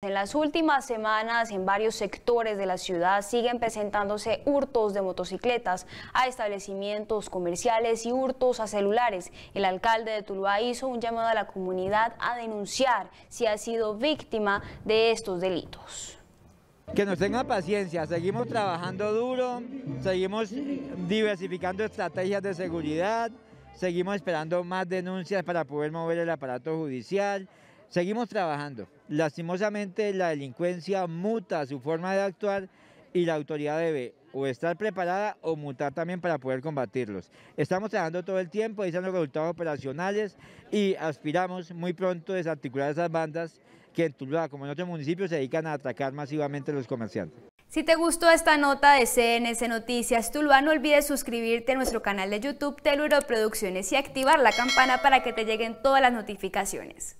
En las últimas semanas, en varios sectores de la ciudad siguen presentándose hurtos de motocicletas a establecimientos comerciales y hurtos a celulares. El alcalde de Tuluá hizo un llamado a la comunidad a denunciar si ha sido víctima de estos delitos. Que nos tengan paciencia, seguimos trabajando duro, seguimos diversificando estrategias de seguridad, seguimos esperando más denuncias para poder mover el aparato judicial. Seguimos trabajando. Lastimosamente la delincuencia muta su forma de actuar y la autoridad debe o estar preparada o mutar también para poder combatirlos. Estamos trabajando todo el tiempo, ahí están los resultados operacionales y aspiramos muy pronto desarticular esas bandas que en Tuluá, como en otros municipios, se dedican a atacar masivamente a los comerciantes. Si te gustó esta nota de CNS Noticias Tuluá, no olvides suscribirte a nuestro canal de YouTube Teluro Producciones y activar la campana para que te lleguen todas las notificaciones.